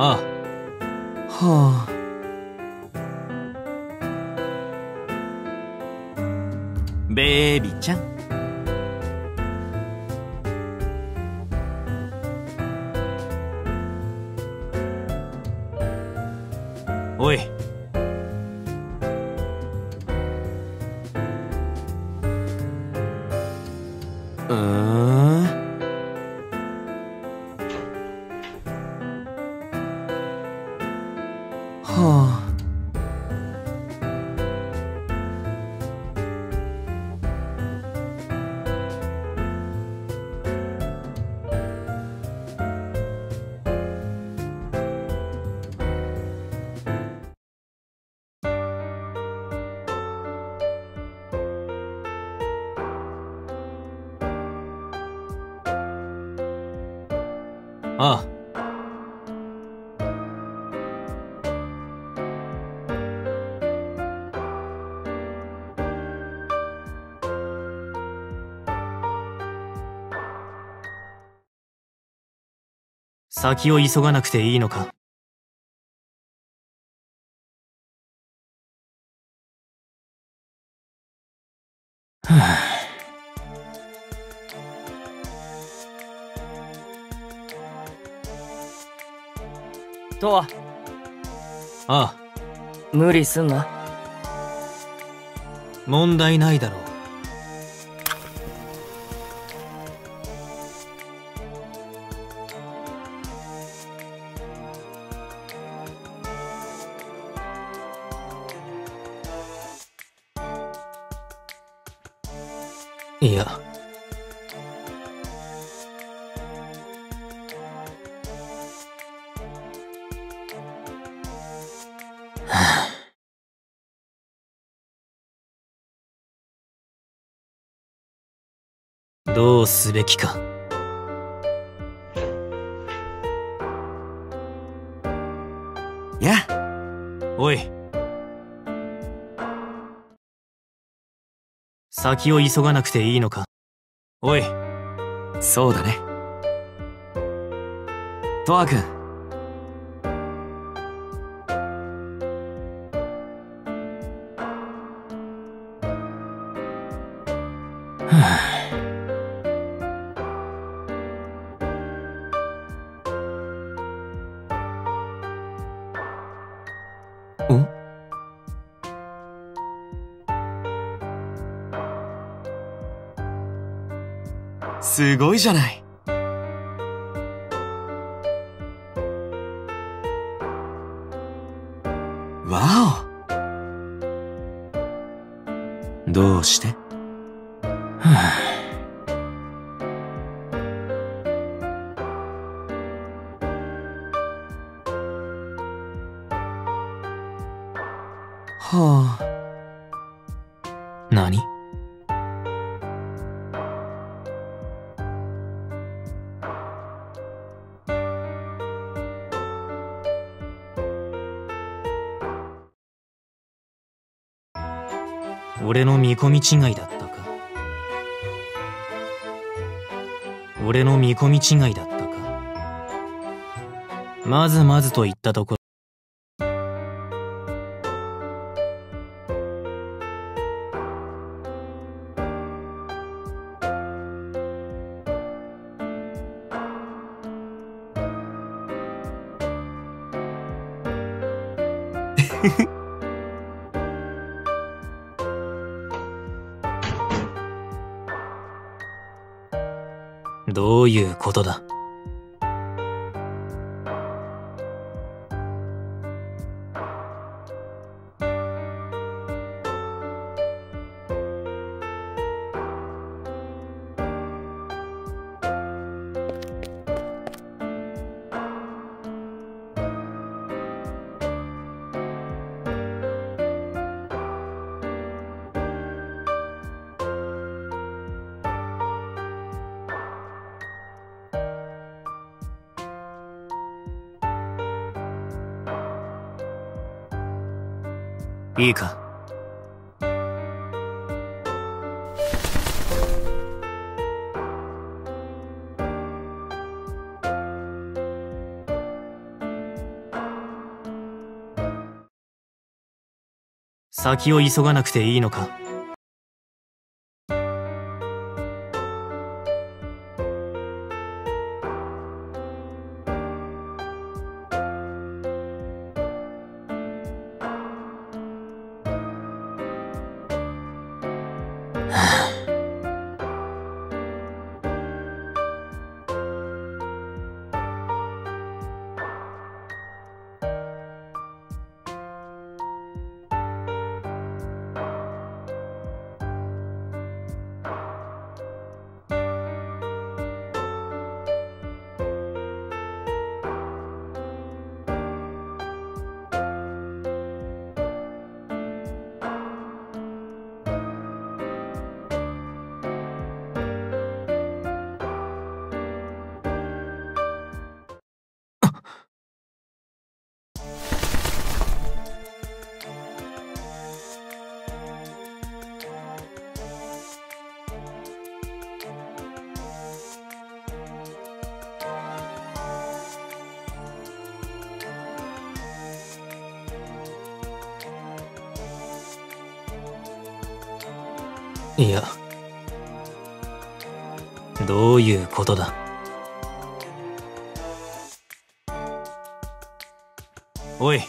あはあ。ベイビーちゃん。おい。うん。ああ。先を急がなくていいのか？とは。ああ。無理すんな。問題ないだろう。いやどうすべきか。や。おい。先を急がなくていいのか。おい。そうだね。とわくすごいじゃない。わお。どうして？はあ。何？俺の見込み違いだったか？俺の見込み違いだったか？まずまずと言ったところ。どういうことだ？いいか？先を急がなくていいのか？いや。どういうことだ？おい。